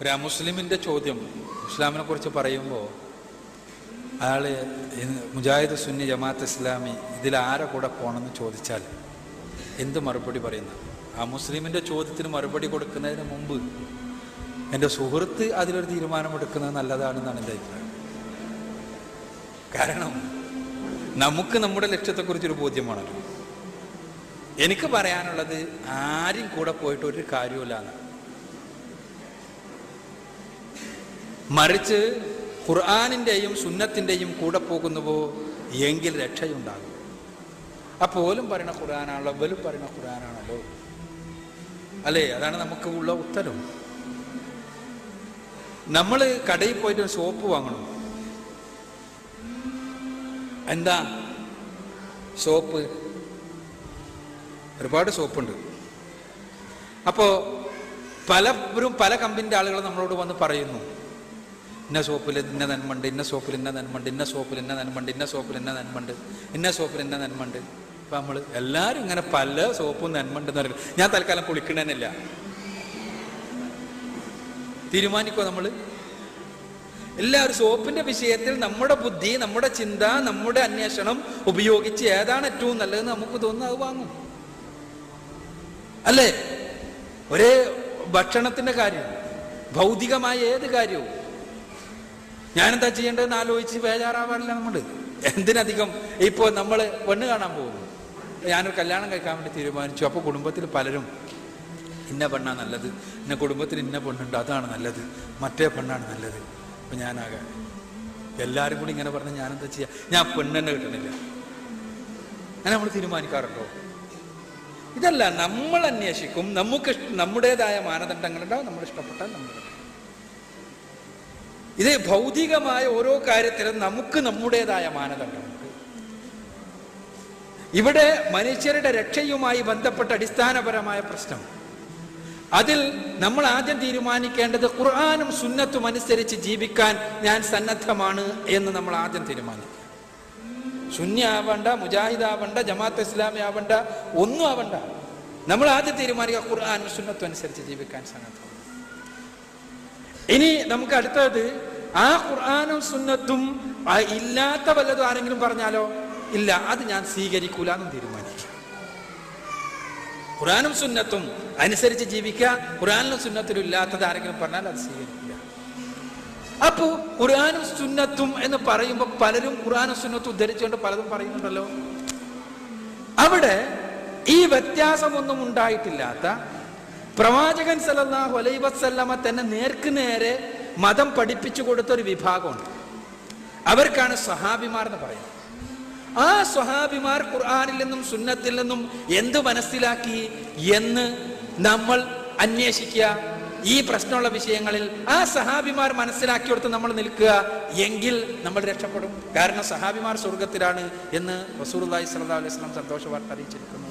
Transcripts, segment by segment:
ഒരു മുസ്ലിമിന്റെ ചോദ്യം ഇസ്ലാമിനെ കുറിച്ച് പറയുമ്പോൾ അയാൾ മുജാഹിദ് സുന്നി ജമാഅത്ത് ഇസ്ലാമി ഇതിൽ ആരെ കൂടെ പോകണമെന്ന് ചോദിച്ചാൽ എന്ത് മറുപടി പറയുന്നു? ആ മുസ്ലിമിന്റെ ചോദ്യത്തിന് മറുപടി കൊടുക്കുന്നതിന് മുമ്പ് എന്റെ സുഹൃത്ത് അതിലൊരു തീരുമാനമെടുക്കുന്നത് നല്ലതാണെന്നാണ് എന്റെ അഭിപ്രായം. കാരണം നമുക്ക് നമ്മുടെ ലക്ഷ്യത്തെക്കുറിച്ചൊരു ബോധ്യമാണല്ലോ. എനിക്ക് പറയാനുള്ളത് ആരും കൂടെ പോയിട്ട് ഒരു കാര്യമില്ല മറിച്ച് ഖുർആാനിന്റെയും സുന്നത്തിന്റെയും കൂടെ പോകുന്നുവോ എങ്കിൽ രക്ഷയുണ്ടാകും. അപ്പോലും പറയണ ഖുർആാനാണല്ലോ വലു പറയണ ഖുർആാനാണല്ലോ. അല്ലേ? അതാണ് നമുക്ക് ഉള്ള ഉത്തരം. നമ്മൾ കടയിൽ പോയിട്ട് സോപ്പ് വാങ്ങണം. എന്താ? സോപ്പ് ഒരുപാട് സോപ്പുണ്ട്. അപ്പോൾ പലരും പല കമ്പനിന്റെ ആളുകൾ നമ്മളോട് വന്ന് പറയുന്നു ഇന്ന സോപ്പിൽ ഇന്ന നന്മണ്ട് ഇന്ന സോപ്പിൽ ഇന്ന നന്മണ്ട് ഇന്ന സോപ്പിൽ ഇന്ന നന്മണ്ട് ഇന്ന സോപ്പിൽ ഇന്ന നന്മണ്ട് ഇന്ന സോപ്പിൽ ഇന്ന നന്മണ്ട്. അപ്പം നമ്മൾ എല്ലാവരും ഇങ്ങനെ പല സോപ്പും നന്മണ്ടെന്ന് പറയുന്നത് ഞാൻ തൽക്കാലം കുളിക്കണമെന്നില്ല തീരുമാനിക്കോ നമ്മൾ എല്ലാവരും സോപ്പിന്റെ വിഷയത്തിൽ നമ്മുടെ ബുദ്ധി നമ്മുടെ ചിന്ത നമ്മുടെ അന്വേഷണം ഉപയോഗിച്ച് ഏതാണ് ഏറ്റവും നല്ലതെന്ന് നമുക്ക് തോന്നുന്നു അത് വാങ്ങും. അല്ലേ? ഒരേ ഭക്ഷണത്തിന്റെ കാര്യം ഭൗതികമായ ഏത് കാര്യവും. ഞാനെന്താ ചെയ്യേണ്ടതെന്ന് ആലോചിച്ച് ബേജാറാവാറില്ല നമ്മൾ എന്തിനധികം ഇപ്പോൾ നമ്മൾ പെണ്ണ് കാണാൻ പോകുന്നു. ഞാനൊരു കല്യാണം കഴിക്കാൻ വേണ്ടി തീരുമാനിച്ചു. അപ്പോൾ കുടുംബത്തിൽ പലരും ഇന്ന പെണ്ണാണ് നല്ലത്. ഇന്ന കുടുംബത്തിൽ ഇന്ന പെണ്ണുണ്ട്. അതാണ് നല്ലത്. മറ്റേ പെണ്ണാണ് നല്ലത്. അപ്പം ഞാനാകെ എല്ലാവരും കൂടി ഇങ്ങനെ പറഞ്ഞ് ഞാനെന്താ ചെയ്യാ? ഞാൻ പെണ്ണെന്നെ കിട്ടണില്ല. അങ്ങനെ നമ്മൾ തീരുമാനിക്കാറുണ്ടോ? ഇതല്ല നമ്മൾ അന്വേഷിക്കും. നമുക്ക് നമ്മുടേതായ മാനദണ്ഡങ്ങളുണ്ടാവും നമ്മൾ ഇഷ്ടപ്പെട്ടാൽ നമ്മൾ ഇത് ഭൗതികമായ ഓരോ കാര്യത്തിലും നമുക്ക് നമ്മുടേതായ മാനദണ്ഡമുണ്ട് ഇവിടെ മനുഷ്യരുടെ രക്ഷയുമായി ബന്ധപ്പെട്ട അടിസ്ഥാനപരമായ പ്രശ്നം. അതിൽ നമ്മൾ ആദ്യം തീരുമാനിക്കേണ്ടത് ഖുർആാനും സുന്നത്തും അനുസരിച്ച് ജീവിക്കാൻ ഞാൻ സന്നദ്ധമാണ് എന്ന് നമ്മൾ ആദ്യം തീരുമാനിക്കുക സുന്നി ആവണ്ട മുജാഹിദ് ആവണ്ട ജമാഅത്ത് ഇസ്ലാമി ആവണ്ട ഒന്നും ആവണ്ട നമ്മൾ ആദ്യം തീരുമാനിക്കുക ഖുർആൻ സുന്നത്തു അനുസരിച്ച് ജീവിക്കാൻ സാധ്യത ഇനി നമുക്ക് അടുത്തത് ആ ഖുർആാനും സുന്നത്തും ഇല്ലാത്ത വല്ലതും ആരെങ്കിലും പറഞ്ഞാലോ? ഇല്ല അത് ഞാൻ സ്വീകരിക്കൂല എന്നും തീരുമാനിക്കും. ഖുർആാനും സുന്നത്തും അനുസരിച്ച് ജീവിക്കുക ഖുർആാനിലും സുന്നത്തിലും ഇല്ലാത്തത് ആരെങ്കിലും പറഞ്ഞാൽ അത് സ്വീകരിക്കില്ല. അപ്പോ ഖുർആാനും സുന്നത്തും എന്ന് പറയുമ്പോൾ പലരും ഖുർആാനും സുന്നത്തും ഉദ്ധരിച്ചുകൊണ്ട് പലതും പറയുന്നുണ്ടല്ലോ. അവിടെ ഈ വ്യത്യാസമൊന്നും ഉണ്ടായിട്ടില്ലാത്ത പ്രവാചകൻ സല്ലല്ലാഹു അലൈ വസല്ലമ തന്നെ നേർക്ക് നേരെ മതം പഠിപ്പിച്ചു കൊടുത്ത ഒരു വിഭാഗമുണ്ട്. അവർക്കാണ് സഹാബിമാർ എന്ന് പറയുന്നത്. ആ സ്വഹാബിമാർ ഖുർആാനിൽ നിന്നും സുന്നത്തിൽ നിന്നും എന്ത് മനസ്സിലാക്കി എന്ന് നമ്മൾ അന്വേഷിക്കുക ഈ പ്രശ്നമുള്ള വിഷയങ്ങളിൽ ആ സഹാബിമാർ മനസ്സിലാക്കി കൊടുത്ത് നമ്മൾ നിൽക്കുക എങ്കിൽ നമ്മൾ രക്ഷപ്പെടും. കാരണം സഹാബിമാർ സ്വർഗത്തിലാണ് എന്ന് റസൂർല്ലാഹി സ്വല്ലല്ലാഹു അലൈഹി സ്വലാം സന്തോഷ വാർത്ത അറിയിച്ചിരിക്കുന്നു.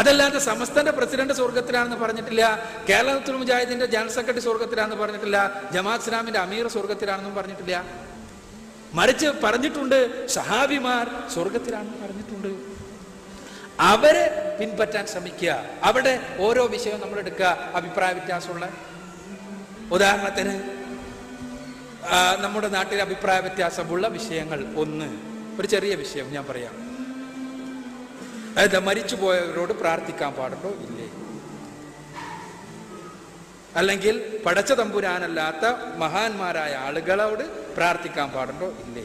അതല്ലാതെ സമസ്തന്റെ പ്രസിഡന്റ് സ്വർഗത്തിലാണെന്ന് പറഞ്ഞിട്ടില്ല കേരളത്തിൽ മുജാഹിദിന്റെ ജനറൽ സെക്രട്ടറി സ്വർഗത്തിലാണെന്ന് പറഞ്ഞിട്ടില്ല ജമാഅത്ത് ഇസ്ലാമിന്റെ അമീർ സ്വർഗത്തിലാണെന്നും പറഞ്ഞിട്ടില്ല. മറിച്ച് പറഞ്ഞിട്ടുണ്ട് സഹാബിമാർ സ്വർഗത്തിലാണെന്ന് പറഞ്ഞിട്ടുണ്ട്. അവരെ പിൻപറ്റാൻ ശ്രമിക്കുക. അവിടെ ഓരോ വിഷയവും നമ്മൾ എടുക്കുക അഭിപ്രായ വ്യത്യാസമുള്ള. ഉദാഹരണത്തിന് നമ്മുടെ നാട്ടിൽ അഭിപ്രായ വ്യത്യാസമുള്ള വിഷയങ്ങൾ ഒന്ന്. ഒരു ചെറിയ വിഷയം ഞാൻ പറയാം. അതായത് മരിച്ചു പോയവരോട് പ്രാർത്ഥിക്കാൻ പാടുണ്ടോ? ഇല്ലേ. അല്ലെങ്കിൽ പടച്ച തമ്പുരാനല്ലാത്ത മഹാന്മാരായ ആളുകളോട് പ്രാർത്ഥിക്കാൻ പാടുണ്ടോ? ഇല്ലേ.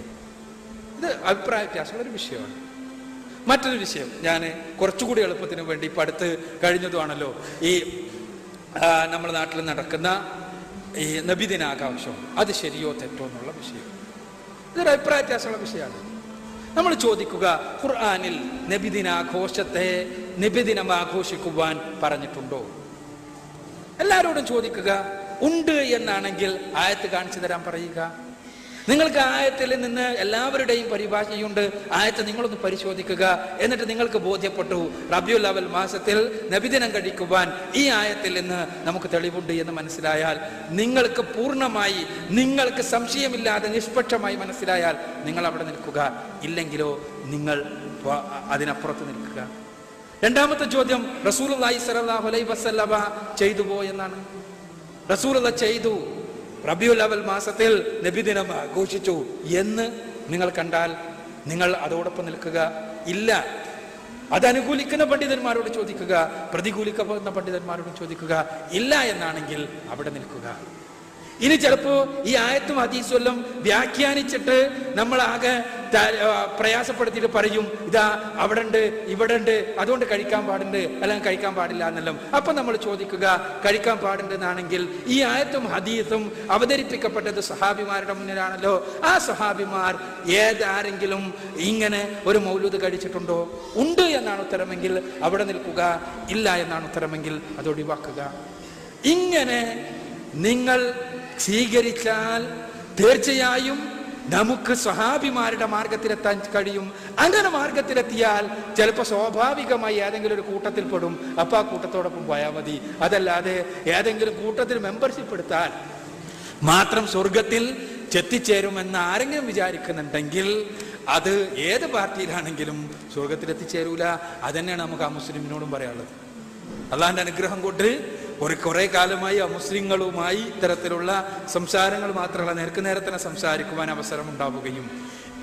ഇത് അഭിപ്രായ വ്യത്യാസമുള്ള ഒരു വിഷയമാണ്. മറ്റൊരു വിഷയം. ഞാൻ കുറച്ചുകൂടി എളുപ്പത്തിന് വേണ്ടി ഇപ്പം അടുത്ത് കഴിഞ്ഞതുമാണല്ലോ ഈ നമ്മുടെ നാട്ടിൽ നടക്കുന്ന ഈ നബിദിനാകാംക്ഷം അത് ശരിയോ തെറ്റോ എന്നുള്ള വിഷയം. ഇതൊരു അഭിപ്രായ വ്യത്യാസമുള്ള വിഷയമാണ്. നമ്മൾ ചോദിക്കുക ഖുർആാനിൽ നബിദിനാഘോഷത്തെ നബിദിനം ആഘോഷിക്കുവാൻ പറഞ്ഞിട്ടുണ്ടോ? എല്ലാവരോടും ചോദിക്കുക ഉണ്ട് എന്നാണെങ്കിൽ ആയത്ത് കാണിച്ചു തരാൻ പറയുക. നിങ്ങൾക്ക് ആയത്തിൽ നിന്ന് എല്ലാവരുടെയും പരിഭാഷയുണ്ട്. ആയത്ത് നിങ്ങളൊന്ന് പരിശോധിക്കുക. എന്നിട്ട് നിങ്ങൾക്ക് ബോധ്യപ്പെട്ടു. റബിയുൽ അവൽ മാസത്തിൽ നബിദിനം കഴിക്കുവാൻ ഈ ആയത്തിൽ നിന്ന് നമുക്ക് തെളിവുണ്ട് എന്ന് മനസ്സിലായാൽ നിങ്ങൾക്ക് പൂർണമായി നിങ്ങൾക്ക് സംശയമില്ലാതെ നിഷ്പക്ഷമായി മനസ്സിലായാൽ നിങ്ങൾ അവിടെ നിൽക്കുക. ഇല്ലെങ്കിലോ നിങ്ങൾ അതിനപ്പുറത്ത് നിൽക്കുക. രണ്ടാമത്തെ ചോദ്യം റസൂൽ സലാഹു അലൈ ചെയ്തു പോയെന്നാണ് റസൂൽ ചെയ്തു. റബിയുൽ അവൽ മാസത്തിൽ നബിദിനം ആഘോഷിച്ചു എന്ന് നിങ്ങൾ കണ്ടാൽ നിങ്ങൾ അതോടൊപ്പം നിൽക്കുക. ഇല്ല. അതനുകൂലിക്കുന്ന പണ്ഡിതന്മാരോട് ചോദിക്കുക. പ്രതികൂലിക്കുന്ന പണ്ഡിതന്മാരോട് ചോദിക്കുക. ഇല്ല എന്നാണെങ്കിൽ അവിടെ നിൽക്കുക. ഇനി ചിലപ്പോ ഈ ആയത്തും അതീസ്വല്ലം വ്യാഖ്യാനിച്ചിട്ട് ആ, പ്രയാസപ്പെടുത്തിയിട്ട് പറയും ഇതാ അവിടെ ഉണ്ട് ഇവിടെ ഉണ്ട് അതുകൊണ്ട് കഴിക്കാൻ പാടുണ്ട് അല്ലെങ്കിൽ കഴിക്കാൻ പാടില്ല എന്നല്ലോ. അപ്പൊ നമ്മൾ ചോദിക്കുക കഴിക്കാൻ പാടുണ്ട് എന്നാണെങ്കിൽ ഈ ആയത്തും ഹദീസും അവതരിപ്പിക്കപ്പെട്ടത് സഹാബിമാരുടെ മുന്നിലാണല്ലോ. ആ സഹാബിമാർ ഏതാരെങ്കിലും ഇങ്ങനെ ഒരു മൗലൂദ് കഴിച്ചിട്ടുണ്ടോ? ഉണ്ട് എന്നാണ് ഉത്തരമെങ്കിൽ അവിടെ നിൽക്കുക ഇല്ല എന്നാണ് ഉത്തരമെങ്കിൽ അത് ഒഴിവാക്കുക. ഇങ്ങനെ നിങ്ങൾ സ്വീകരിച്ചാൽ തീർച്ചയായും നമുക്ക് സ്വഹാബിമാരുടെ മാർഗത്തിലെത്താൻ കഴിയും. അങ്ങനെ മാർഗത്തിലെത്തിയാൽ ചിലപ്പോൾ സ്വാഭാവികമായി ഏതെങ്കിലും ഒരു കൂട്ടത്തിൽ പെടും. അപ്പൊ ആ കൂട്ടത്തോടൊപ്പം പോയാൽ മതി. അതല്ലാതെ ഏതെങ്കിലും കൂട്ടത്തിൽ മെമ്പർഷിപ്പ് എടുത്താൽ മാത്രം സ്വർഗത്തിൽ ചെത്തിച്ചേരുമെന്ന് ആരെങ്കിലും വിചാരിക്കുന്നുണ്ടെങ്കിൽ അത് ഏത് പാർട്ടിയിലാണെങ്കിലും സ്വർഗത്തിൽ എത്തിച്ചേരൂല അതന്നെയാണ് നമുക്ക് ആ മുസ്ലിമിനോടും പറയാനുള്ളത്. അള്ളാഹിന്റെ അനുഗ്രഹം കൊണ്ട് ഒരു കുറേ കാലമായി അമുസ്ലിങ്ങളുമായി ഇത്തരത്തിലുള്ള സംസാരങ്ങൾ മാത്രമല്ല നേർക്ക് നേരെ തന്നെ സംസാരിക്കുവാൻ അവസരം ഉണ്ടാവുകയും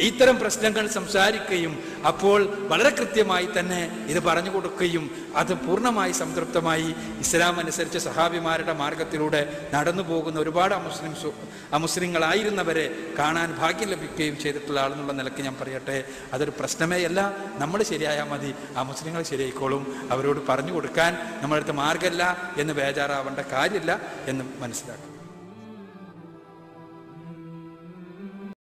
ഇത്തരം പ്രശ്നങ്ങൾ സംസാരിക്കുകയും അപ്പോൾ വളരെ കൃത്യമായി തന്നെ ഇത് പറഞ്ഞു കൊടുക്കുകയും അത് പൂർണമായി സംതൃപ്തമായി ഇസ്ലാം അനുസരിച്ച് സഹാബിമാരുടെ മാർഗത്തിലൂടെ നടന്നു പോകുന്ന ഒരുപാട് അമുസ്ലിം അമുസ്ലിങ്ങളായിരുന്നവരെ കാണാൻ ഭാഗ്യം ലഭിക്കുകയും ചെയ്തിട്ടുള്ള ആളെന്നുള്ള നിലയ്ക്ക് ഞാൻ പറയട്ടെ. അതൊരു പ്രശ്നമേ അല്ല. നമ്മൾ ശരിയായാൽ മതി. ആ മുസ്ലിങ്ങൾ ശരിയായിക്കോളും. അവരോട് പറഞ്ഞു കൊടുക്കാൻ നമ്മളടുത്ത് മാർഗമല്ല എന്ന് ബേജാറാവേണ്ട കാര്യമില്ല എന്ന് മനസ്സിലാക്കും.